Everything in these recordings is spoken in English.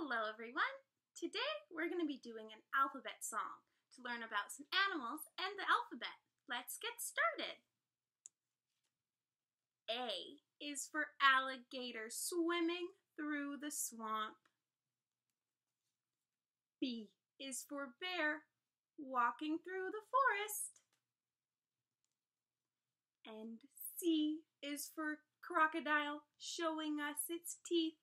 Hello, everyone. Today we're going to be doing an alphabet song to learn about some animals and the alphabet. Let's get started. A is for alligator swimming through the swamp. B is for bear walking through the forest. And C is for crocodile showing us its teeth.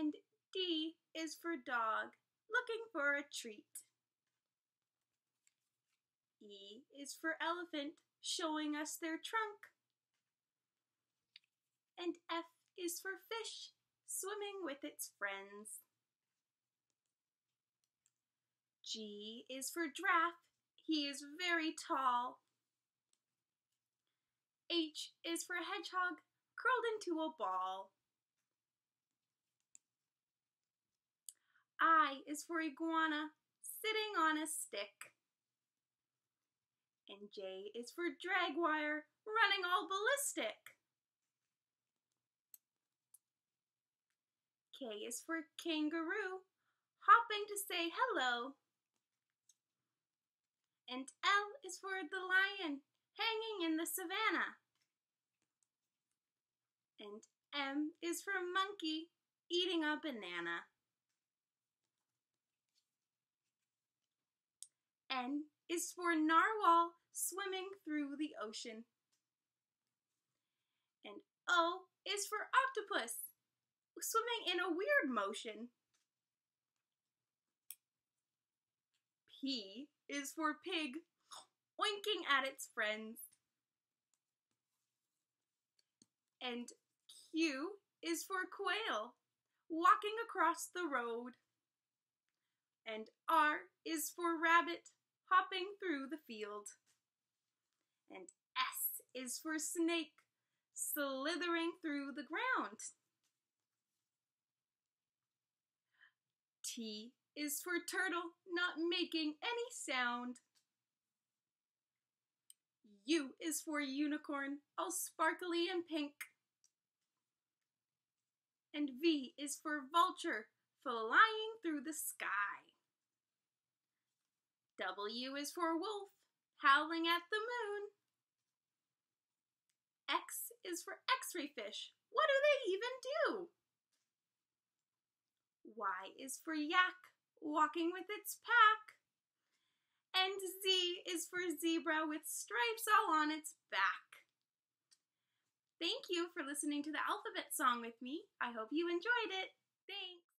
And D is for dog, looking for a treat. E is for elephant, showing us their trunk. And F is for fish, swimming with its friends. G is for giraffe, he is very tall. H is for hedgehog, curled into a ball. I is for iguana, sitting on a stick. And J is for jaguar, running all ballistic. K is for kangaroo, hopping to say hello. And L is for the lion, hanging in the savannah. And M is for monkey, eating a banana. N is for narwhal swimming through the ocean. And O is for octopus swimming in a weird motion. P is for pig winking at its friends. And Q is for quail walking across the road. And R is for rabbit hopping through the field. And S is for snake, slithering through the ground. T is for turtle, not making any sound. U is for unicorn, all sparkly and pink. And V is for vulture, flying through the sky. W is for wolf, howling at the moon. X is for x-ray fish. What do they even do? Y is for yak, walking with its pack. And Z is for zebra with stripes all on its back. Thank you for listening to the alphabet song with me. I hope you enjoyed it. Thanks.